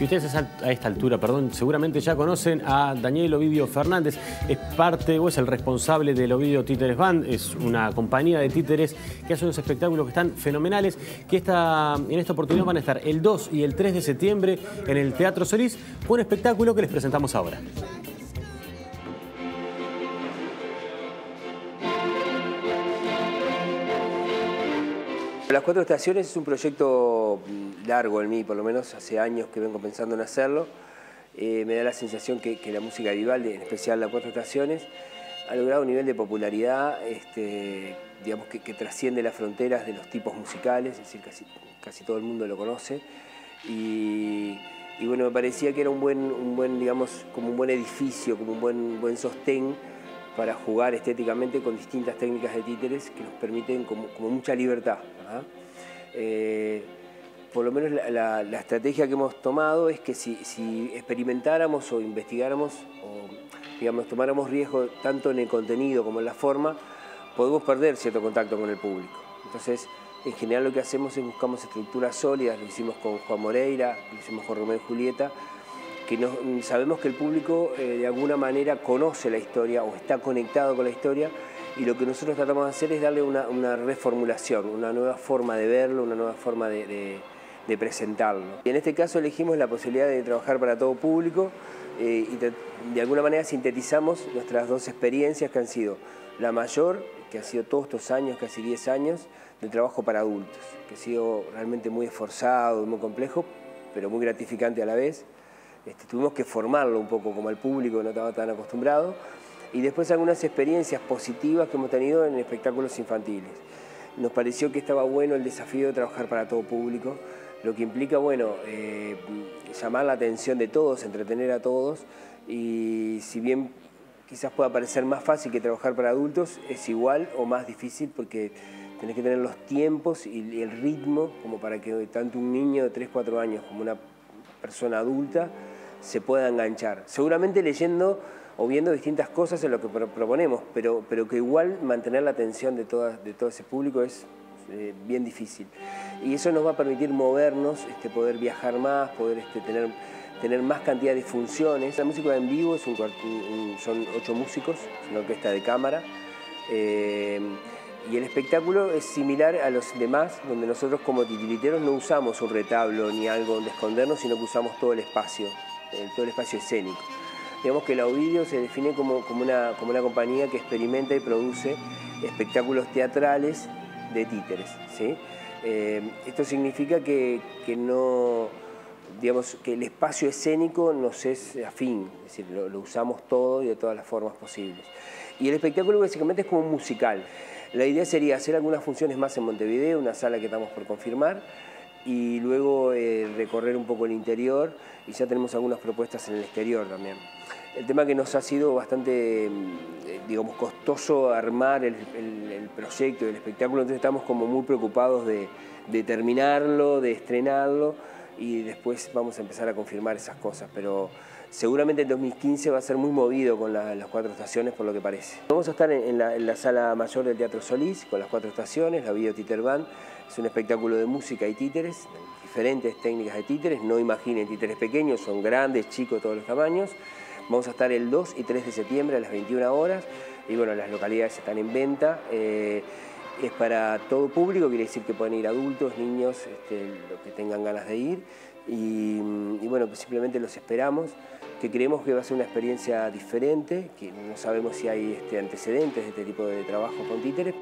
Y ustedes a esta altura, perdón, seguramente ya conocen a Daniel Ovidio Fernández. Es parte o es el responsable del Ovidio Títeres Band. Es una compañía de títeres que hace unos espectáculos que están fenomenales. Que esta, en esta oportunidad van a estar el 2 y el 3 de septiembre en el Teatro Solís. Un espectáculo que les presentamos ahora. Las Cuatro Estaciones es un proyecto mm, largo en mí, por lo menos hace años que vengo pensando en hacerlo. Eh, me da la sensación que, la música de Vivaldi, en especial Las Cuatro Estaciones, ha logrado un nivel de popularidad este, digamos que, trasciende las fronteras de los tipos musicales, es decir, casi, casi todo el mundo lo conoce. Y, bueno, me parecía que era un buen, un buen, digamos, como un buen edificio, como un buen, buen sostén para jugar estéticamente con distintas técnicas de títeres que nos permiten como, mucha libertad. ¿ah? Eh, por lo menos la, estrategia que hemos tomado es que si, experimentáramos o investigáramos o digamos, tomáramos riesgo tanto en el contenido como en la forma, podemos perder cierto contacto con el público. Entonces, en general lo que hacemos es buscamos estructuras sólidas, lo hicimos con Juan Moreira, lo hicimos con Romeo y Julieta, que sabemos que el público eh, de alguna manera conoce la historia o está conectado con la historia y lo que nosotros tratamos de hacer es darle una, reformulación, una nueva forma de verlo, una nueva forma de, presentarlo. Y en este caso elegimos la posibilidad de trabajar para todo público eh, y de, alguna manera sintetizamos nuestras dos experiencias que han sido la mayor, que ha sido todos estos años, casi 10 años, de trabajo para adultos, que ha sido realmente muy esforzado, muy complejo, pero muy gratificante a la vez. Este, tuvimos que formarlo un poco como el público no estaba tan acostumbrado. Y después algunas experiencias positivas que hemos tenido en espectáculos infantiles. Nos pareció que estaba bueno el desafío de trabajar para todo público, lo que implica, bueno, eh, llamar la atención de todos, entretener a todos, y si bien quizás pueda parecer más fácil que trabajar para adultos, es igual o más difícil porque tenés que tener los tiempos y el ritmo como para que tanto un niño de 3, 4 años como una persona adulta se pueda enganchar. Seguramente leyendo o viendo distintas cosas en lo que proponemos, pero, pero que igual mantener la atención de, de todo ese público es eh, bien difícil. Y eso nos va a permitir movernos, este, poder viajar más, poder este, tener, tener más cantidad de funciones. La música en vivo es un, son ocho músicos, una orquesta de cámara. Eh, y el espectáculo es similar a los demás, donde nosotros como titiriteros no usamos un retablo ni algo donde escondernos, sino que usamos todo el espacio, eh, todo el espacio escénico. Digamos que la Ovidio se define como, como, una, como una compañía que experimenta y produce espectáculos teatrales de títeres. ¿sí? Eh, esto significa que, que, no, digamos, que el espacio escénico nos es afín, es decir, lo, lo usamos todo y de todas las formas posibles. Y el espectáculo básicamente es como un musical. La idea sería hacer algunas funciones más en Montevideo, una sala que estamos por confirmar, y luego eh, recorrer un poco el interior y ya tenemos algunas propuestas en el exterior también. El tema que nos ha sido bastante, mm, digamos, costoso armar el, proyecto y el espectáculo, entonces estamos como muy preocupados de, de terminarlo, de estrenarlo y después vamos a empezar a confirmar esas cosas, pero seguramente el 2015 va a ser muy movido con las cuatro estaciones por lo que parece. Vamos a estar en, la, sala mayor del Teatro Solís con las cuatro estaciones, la Video Títer Band, es un espectáculo de música y títeres, diferentes técnicas de títeres, no imaginen títeres pequeños, son grandes, chicos, todos los tamaños. Vamos a estar el 2 y 3 de septiembre a las 21 horas y bueno, las localidades están en venta. Eh, es para todo público, quiere decir que pueden ir adultos, niños, este, los que tengan ganas de ir. Y, bueno, pues simplemente los esperamos, que creemos que va a ser una experiencia diferente, que no sabemos si hay este, antecedentes de este tipo de trabajo con títeres.